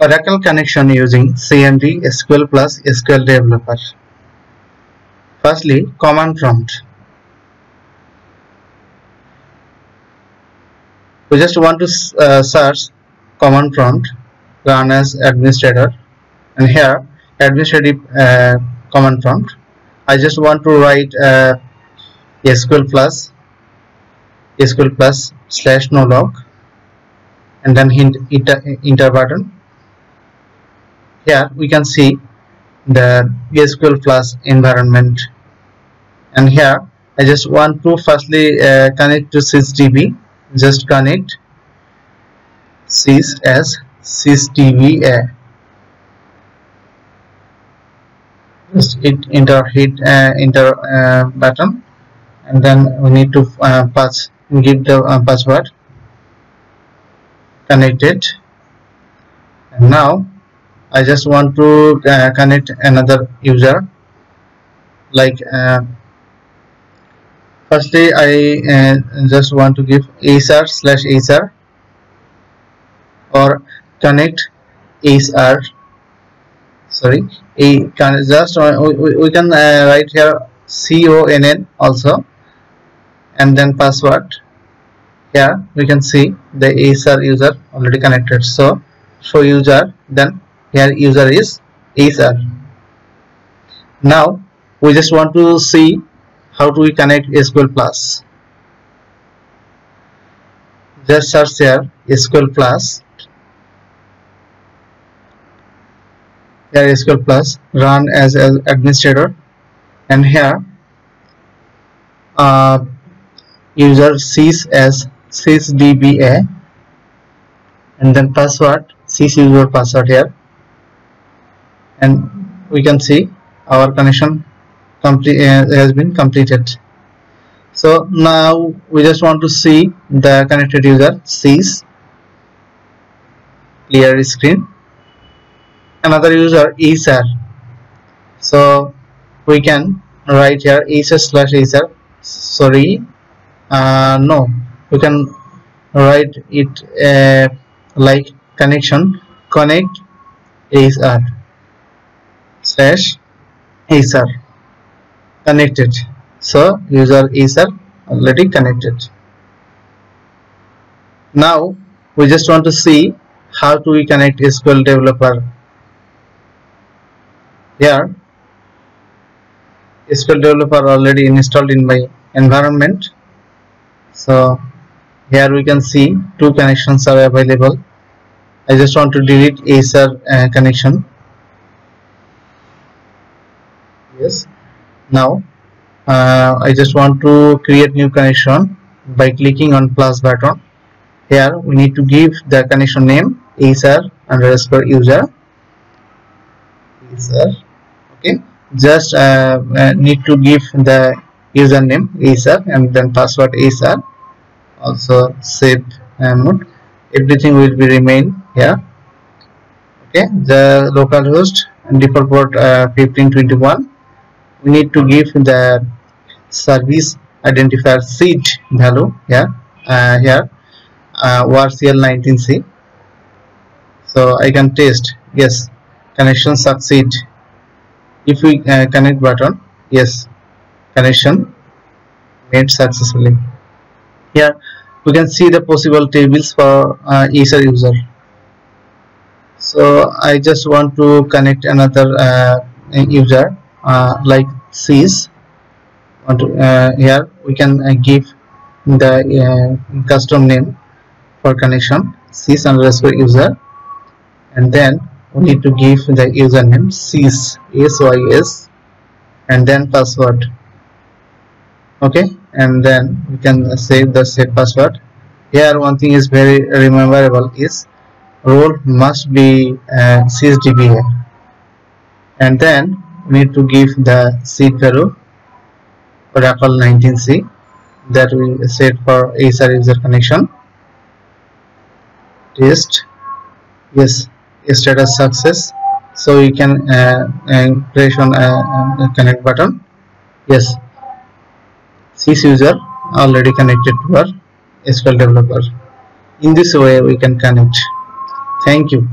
Oracle connection using CMD SQL plus SQL Developer. Firstly, command prompt. We just want to uh, search command prompt run as administrator and here administrative uh, command prompt. I just want to write uh, SQL plus SQL plus slash no log and then hint enter, enter button here we can see the SQL plus environment. And here I just want to firstly uh, connect to sysdb. Just connect sys as sysdba just hit enter hit uh, enter uh, button. And then we need to uh, pass give the uh, password. Connected and now I just want to uh, connect another user. Like uh, firstly I uh, just want to give ASR slash ASR or connect ASR sorry a can just uh, we, we can uh, write here CONN also and then password. Here we can see the ASR user already connected. So show user then here user is ether. Now we just want to see how do we connect SQL plus. Just search here SQL plus. Here SQL plus run as an administrator. And here uh, user sys as sysdba and then password sys user password here and we can see our connection complete uh, has been completed. So now we just want to see the connected user sees clear screen. Another user ASR so we can write here ASR slash ASR sorry uh, no. We can write it uh, like connection connect ASR slash ASR connected. So user ASR already connected. Now we just want to see how do we connect SQL developer. Here SQL developer already installed in my environment. So here we can see two connections are available. I just want to delete ASR uh, connection yes. Now uh, I just want to create new connection by clicking on plus button. Here we need to give the connection name ASR underscore user. User okay. Just uh, uh, need to give the username ASR and then password ASR also save mode everything will be remain here. Okay. The localhost and default port uh, 1521 we need to give the service identifier SID value here uh, here uh, orcl19c so I can test yes connection succeed if we uh, connect button yes connection made successfully. Here we can see the possible tables for uh, each user. So I just want to connect another uh, user uh, like to, uh, here we can uh, give the uh, custom name for connection sys underscore user. And then we need to give the username sys sys and then password. Okay? And then we can save the set password. Here one thing is very rememberable is role must be uh, sysdba and then need to give the SID value oracle 19c that we set for ASR user connection. Test. Yes status success. So you can uh, uh, press on uh, connect button. Yes. Sys user already connected to our SQL developer. In this way we can connect. Thank you